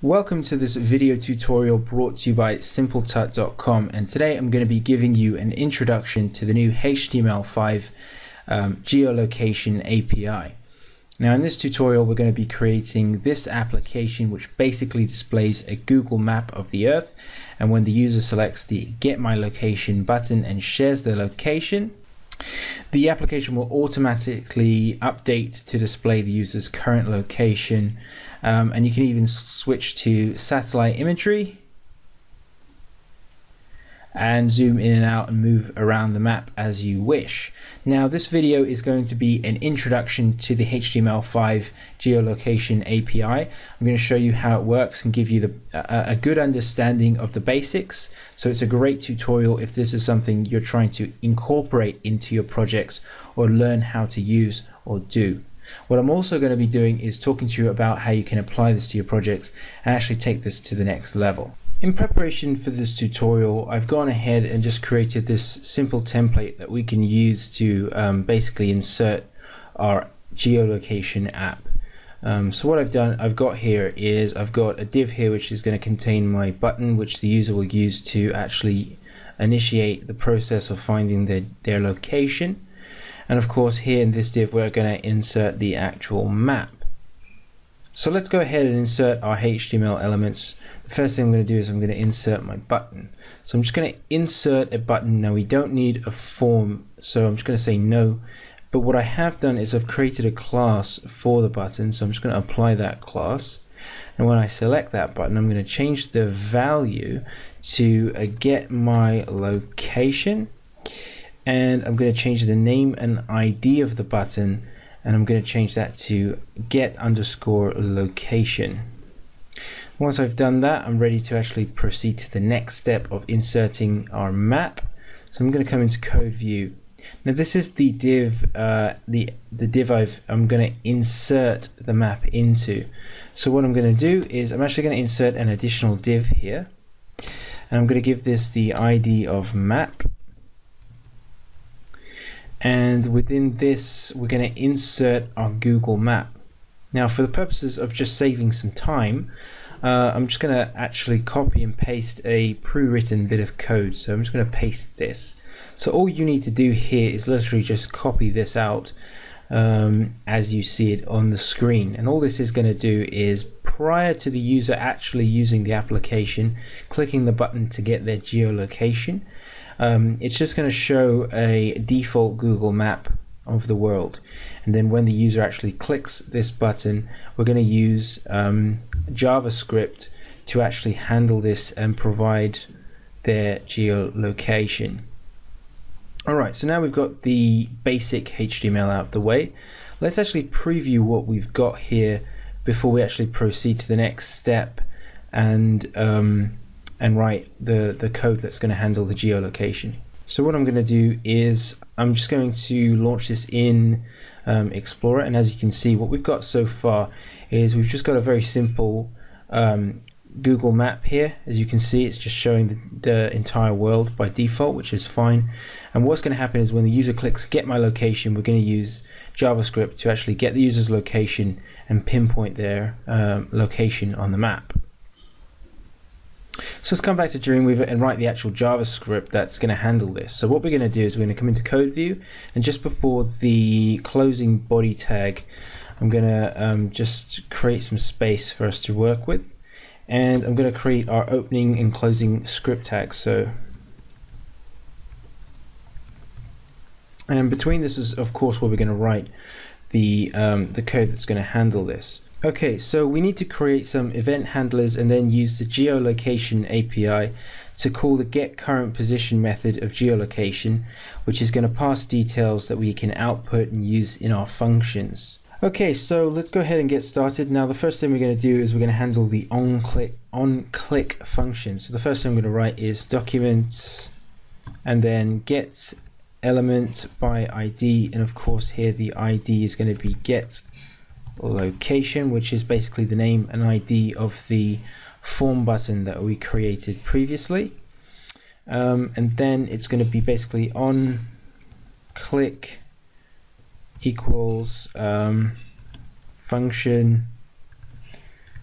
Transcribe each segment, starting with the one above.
Welcome to this video tutorial brought to you by simpletut.com and today I'm going to be giving you an introduction to the new HTML5 um, geolocation API. Now in this tutorial we're going to be creating this application which basically displays a Google map of the earth and when the user selects the get my location button and shares their location the application will automatically update to display the user's current location um, and you can even switch to satellite imagery and zoom in and out and move around the map as you wish. Now this video is going to be an introduction to the HTML5 geolocation API. I'm going to show you how it works and give you the, a, a good understanding of the basics. So it's a great tutorial if this is something you're trying to incorporate into your projects or learn how to use or do. What I'm also going to be doing is talking to you about how you can apply this to your projects and actually take this to the next level. In preparation for this tutorial, I've gone ahead and just created this simple template that we can use to um, basically insert our geolocation app. Um, so what I've done, I've got here is I've got a div here which is going to contain my button which the user will use to actually initiate the process of finding their, their location. And of course here in this div we're going to insert the actual map. So let's go ahead and insert our HTML elements. The first thing I'm going to do is I'm going to insert my button. So I'm just going to insert a button. Now we don't need a form, so I'm just going to say no. But what I have done is I've created a class for the button, so I'm just going to apply that class. And when I select that button, I'm going to change the value to uh, get my location. And I'm going to change the name and ID of the button and I'm going to change that to get underscore location. Once I've done that, I'm ready to actually proceed to the next step of inserting our map. So I'm going to come into code view. Now this is the div, uh, the the div I've, I'm going to insert the map into. So what I'm going to do is I'm actually going to insert an additional div here, and I'm going to give this the ID of map and within this we're going to insert our Google map. Now for the purposes of just saving some time uh, I'm just going to actually copy and paste a pre-written bit of code. So I'm just going to paste this. So all you need to do here is literally just copy this out um, as you see it on the screen. And all this is going to do is prior to the user actually using the application clicking the button to get their geolocation um, it's just going to show a default Google map of the world. And then when the user actually clicks this button, we're going to use um, JavaScript to actually handle this and provide their geolocation. Alright, so now we've got the basic HTML out of the way. Let's actually preview what we've got here before we actually proceed to the next step and um, and write the, the code that's going to handle the geolocation. So what I'm going to do is I'm just going to launch this in um, Explorer and as you can see what we've got so far is we've just got a very simple um, Google map here as you can see it's just showing the, the, entire world by default which is fine and what's going to happen is when the user clicks get my location we're going to use JavaScript to actually get the user's location and pinpoint their um, location on the map. So let's come back to Dreamweaver and write the actual JavaScript that's going to handle this. So what we're going to do is we're going to come into code view and just before the closing body tag I'm going to um, just create some space for us to work with and I'm going to create our opening and closing script tags. So and between this is of course where we're going to write the um, the code that's going to handle this. Okay, so we need to create some event handlers and then use the geolocation API to call the get current position method of geolocation, which is going to pass details that we can output and use in our functions. Okay, so let's go ahead and get started. Now the first thing we're going to do is we're going to handle the on click on click function. So the first thing I'm going to write is document and then get element by ID and of course here the ID is going to be get location, which is basically the name and ID of the form button that we created previously. Um, and then it's going to be basically on click equals um, function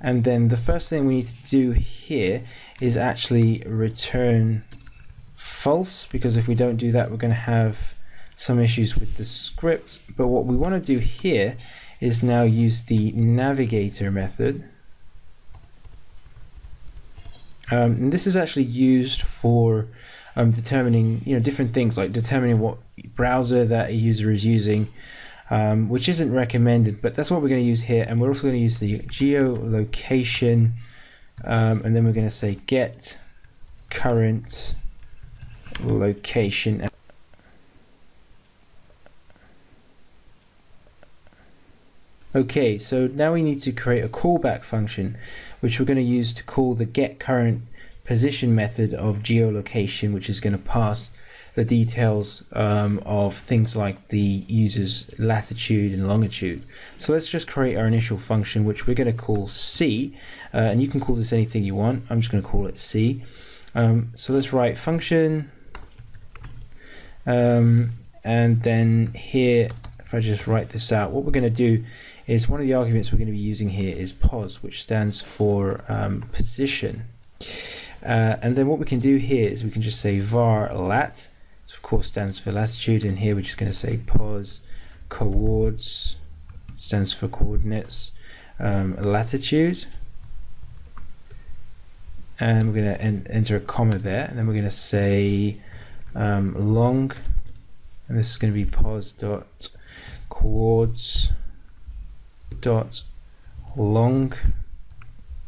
And then the first thing we need to do here is actually return false because if we don't do that we're going to have some issues with the script but what we want to do here is now use the navigator method. Um, and this is actually used for um, determining you know different things like determining what browser that a user is using um, which isn't recommended but that's what we're going to use here. And we're also going to use the geolocation um, and then we're going to say get current location Okay, so now we need to create a callback function, which we're going to use to call the get current position method of geolocation, which is going to pass the details um, of things like the user's latitude and longitude. So let's just create our initial function, which we're going to call C, uh, and you can call this anything you want. I'm just going to call it C. Um, so let's write function, um, and then here, if I just write this out, what we're going to do is one of the arguments we're going to be using here is pos, which stands for um, position. Uh, and then what we can do here is we can just say var lat, so of course stands for latitude, and here we're just going to say pos coords, stands for coordinates, um, latitude, and we're going to en enter a comma there, and then we're going to say um, long, and this is going to be pos dot dot long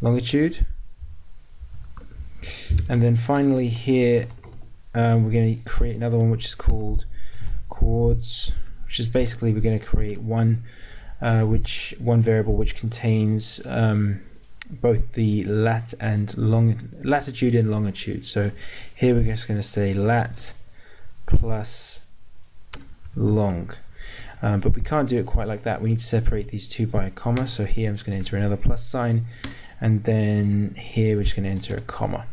longitude. And then finally here um, we're going to create another one which is called coords which is basically we're going to create one uh, which one variable which contains um, both the lat and long latitude and longitude. So here we're just going to say lat plus long um, but we can't do it quite like that. We need to separate these two by a comma. So here I'm just going to enter another plus sign. And then here we're just going to enter a comma.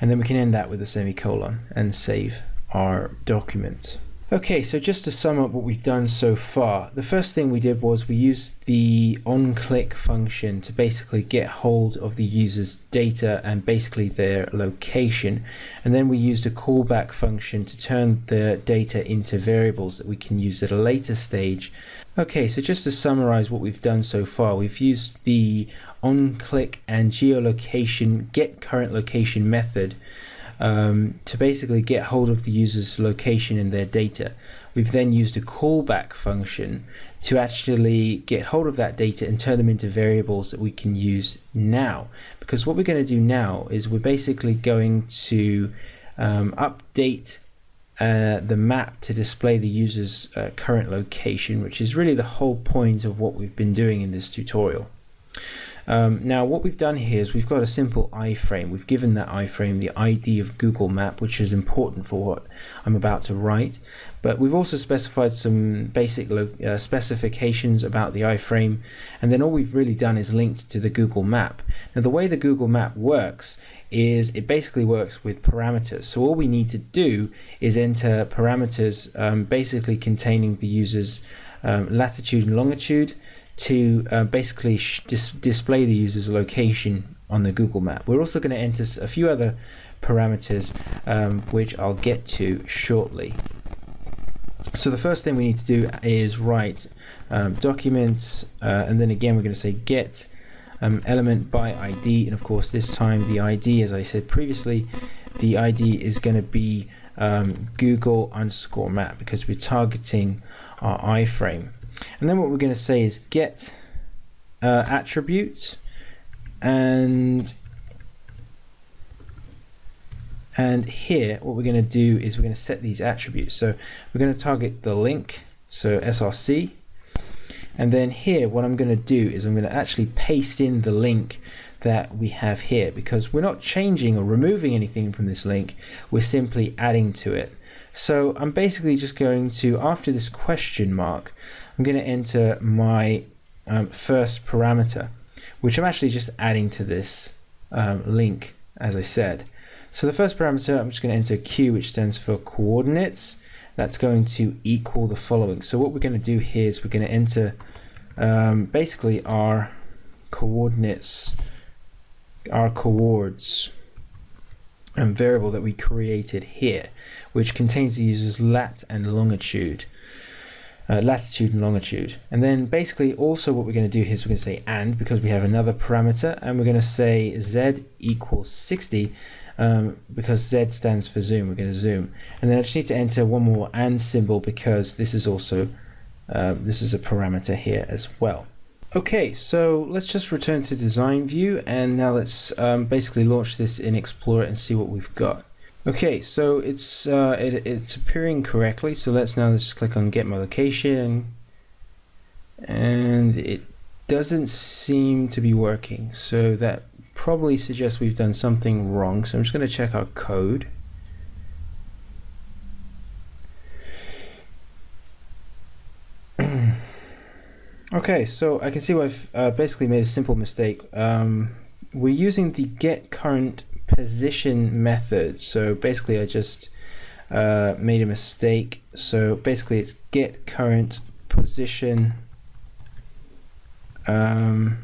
And then we can end that with a semicolon and save our document. Okay, so just to sum up what we've done so far, the first thing we did was we used the on-click function to basically get hold of the user's data and basically their location. And then we used a callback function to turn the data into variables that we can use at a later stage. Okay, so just to summarize what we've done so far, we've used the on-click and geolocation get current location method um, to basically get hold of the user's location in their data. We've then used a callback function to actually get hold of that data and turn them into variables that we can use now. Because what we're going to do now is we're basically going to um, update uh, the map to display the user's uh, current location, which is really the whole point of what we've been doing in this tutorial. Um, now what we've done here is we've got a simple iframe. We've given that iframe the ID of Google Map, which is important for what I'm about to write. But we've also specified some basic uh, specifications about the iframe. And then all we've really done is linked to the Google Map. Now the way the Google Map works is it basically works with parameters. So all we need to do is enter parameters um, basically containing the user's um, latitude and longitude to uh, basically dis display the user's location on the Google map. We're also going to enter a few other parameters um, which I'll get to shortly. So the first thing we need to do is write um, documents uh, and then again we're going to say get um, element by ID and of course this time the ID as I said previously the ID is going to be um, Google underscore map because we're targeting our iframe. And then what we're going to say is get uh, attributes and and here what we're going to do is we're going to set these attributes. So we're going to target the link, so src. And then here what I'm going to do is I'm going to actually paste in the link that we have here because we're not changing or removing anything from this link, we're simply adding to it. So I'm basically just going to, after this question mark, I'm going to enter my um, first parameter, which I'm actually just adding to this um, link, as I said. So the first parameter, I'm just going to enter Q, which stands for coordinates. That's going to equal the following. So what we're going to do here is we're going to enter um, basically our coordinates, our coords and variable that we created here, which contains the user's lat and longitude. Uh, latitude and longitude. And then basically also what we're going to do here is we're going to say and because we have another parameter and we're going to say z equals 60 um, because z stands for zoom. We're going to zoom. And then I just need to enter one more and symbol because this is also uh, this is a parameter here as well. Okay, so let's just return to design view and now let's um, basically launch this in Explorer and see what we've got. Okay, so it's uh, it, it's appearing correctly. So let's now just click on get my location, and it doesn't seem to be working. So that probably suggests we've done something wrong. So I'm just going to check our code. okay, so I can see I've uh, basically made a simple mistake. Um, we're using the get current position method. So basically, I just uh, made a mistake. So basically, it's get current position. Um,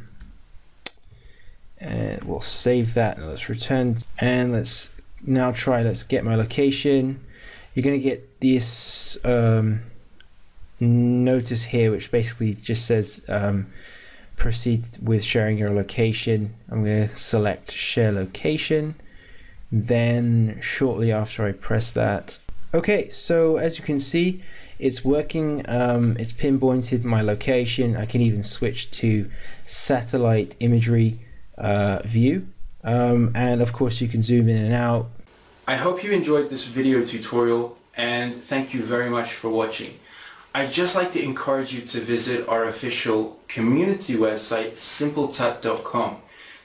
and we'll save that. And let's return and let's now try. Let's get my location. You're gonna get this um, notice here, which basically just says. Um, proceed with sharing your location. I'm going to select share location. Then shortly after I press that. Okay, so as you can see, it's working. Um, it's pinpointed my location. I can even switch to satellite imagery uh, view. Um, and of course you can zoom in and out. I hope you enjoyed this video tutorial and thank you very much for watching. I'd just like to encourage you to visit our official community website, simpletut.com.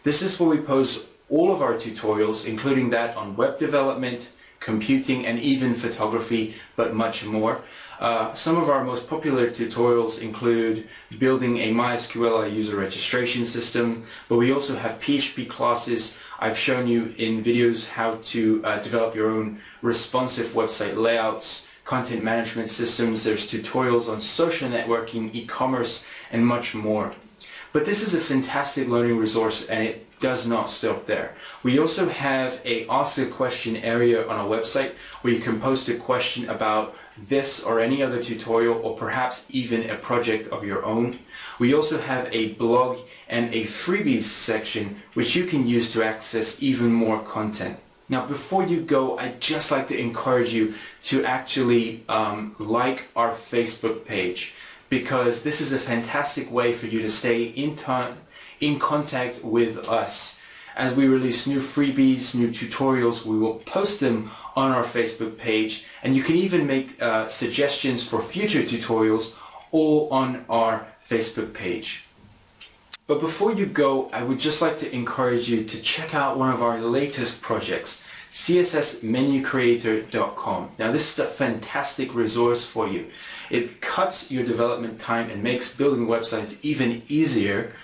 This is where we post all of our tutorials, including that on web development, computing, and even photography, but much more. Uh, some of our most popular tutorials include building a MySQL user registration system, but we also have PHP classes. I've shown you in videos how to uh, develop your own responsive website layouts, content management systems, there's tutorials on social networking, e-commerce, and much more. But this is a fantastic learning resource and it does not stop there. We also have a ask a question area on our website where you can post a question about this or any other tutorial or perhaps even a project of your own. We also have a blog and a freebies section which you can use to access even more content. Now, before you go, I'd just like to encourage you to actually um, like our Facebook page because this is a fantastic way for you to stay in, in contact with us. As we release new freebies, new tutorials, we will post them on our Facebook page and you can even make uh, suggestions for future tutorials all on our Facebook page. But before you go, I would just like to encourage you to check out one of our latest projects, cssmenucreator.com. Now this is a fantastic resource for you. It cuts your development time and makes building websites even easier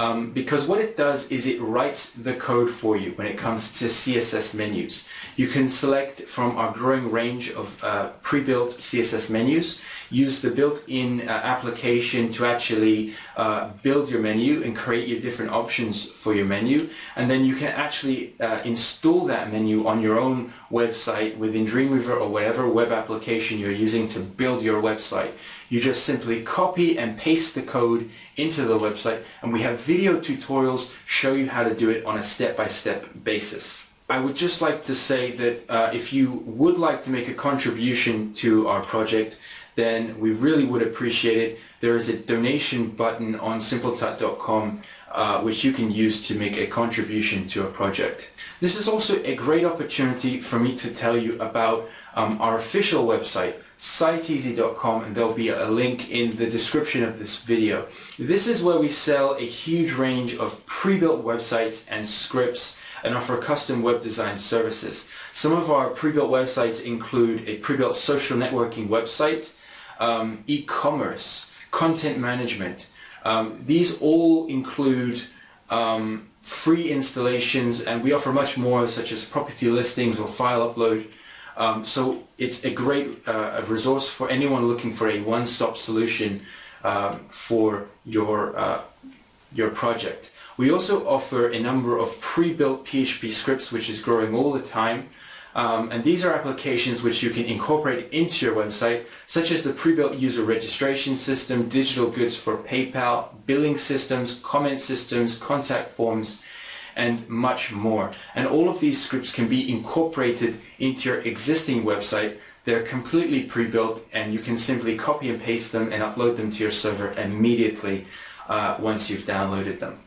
um, because what it does is it writes the code for you when it comes to CSS menus. You can select from our growing range of uh, pre-built CSS menus, use the built-in uh, application to actually uh, build your menu and create your different options for your menu, and then you can actually uh, install that menu on your own website within Dreamweaver or whatever web application you're using to build your website. You just simply copy and paste the code into the website and we have video tutorials show you how to do it on a step-by-step -step basis. I would just like to say that uh, if you would like to make a contribution to our project, then we really would appreciate it. There is a donation button on simpletut.com uh, which you can use to make a contribution to a project. This is also a great opportunity for me to tell you about um, our official website, siteezy.com and there'll be a link in the description of this video. This is where we sell a huge range of pre-built websites and scripts and offer custom web design services. Some of our pre-built websites include a pre-built social networking website, um, e-commerce, content management. Um, these all include um, free installations and we offer much more such as property listings or file upload um, so it's a great uh, resource for anyone looking for a one-stop solution um, for your, uh, your project. We also offer a number of pre-built PHP scripts, which is growing all the time. Um, and these are applications which you can incorporate into your website, such as the pre-built user registration system, digital goods for PayPal, billing systems, comment systems, contact forms, and much more. And all of these scripts can be incorporated into your existing website. They're completely pre-built and you can simply copy and paste them and upload them to your server immediately uh, once you've downloaded them.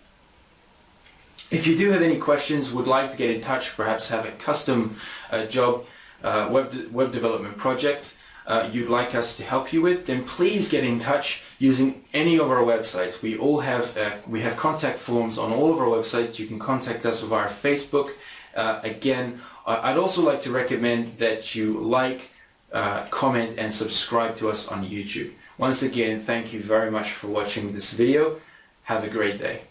If you do have any questions, would like to get in touch, perhaps have a custom uh, job, uh, web, de web development project uh, you'd like us to help you with, then please get in touch using any of our websites. We all have uh, we have contact forms on all of our websites. You can contact us via Facebook. Uh, again, I'd also like to recommend that you like, uh, comment, and subscribe to us on YouTube. Once again, thank you very much for watching this video. Have a great day.